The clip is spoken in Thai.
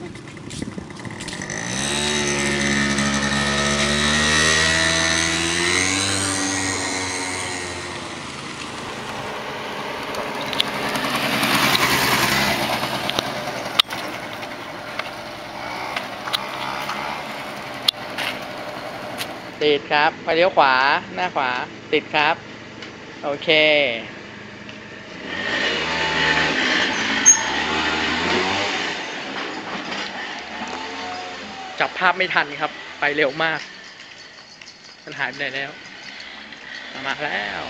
ติดครับ ไปเลี้ยวขวา หน้าขวา ติดครับ โอเค จับภาพไม่ทันครับ ไปเร็วมาก มันหายไปไหนแล้ว มาแล้ว